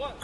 One,